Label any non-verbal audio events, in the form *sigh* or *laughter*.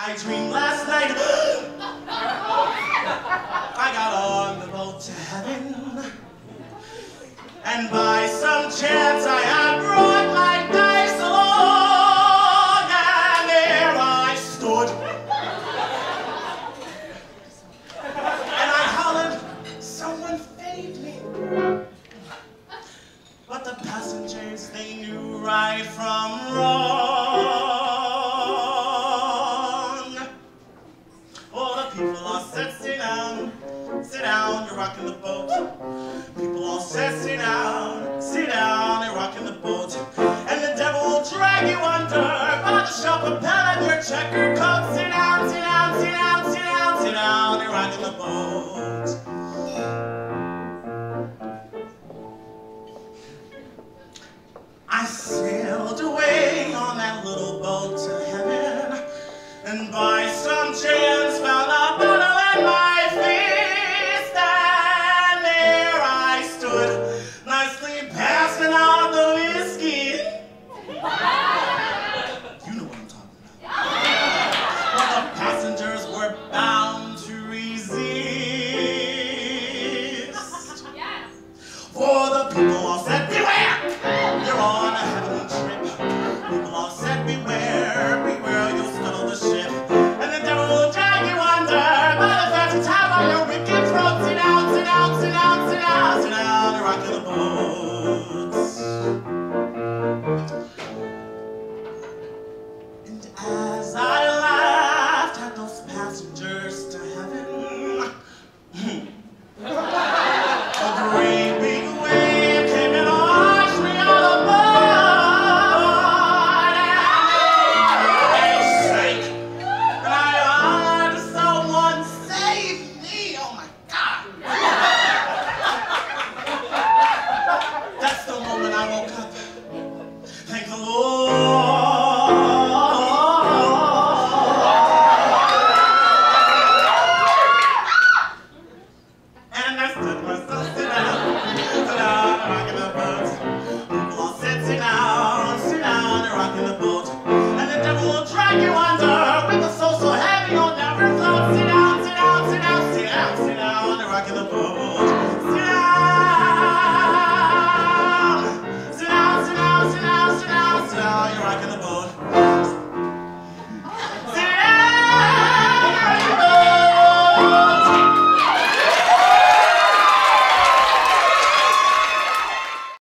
I dreamed last night *gasps* I got on the boat to heaven. And by some chance I had brought my dice along, and there I stood. And I hollered, someone fade me. People all said, sit down, sit down, you're rocking the boat. People all said, sit down, sit down, you're rocking the boat. And the devil will drag you under by the shell propel of your checker coat. Sit down, sit down, sit down, sit down, sit down, you're rocking the boat. I sailed away on that little boat to heaven, and by some chance Bye.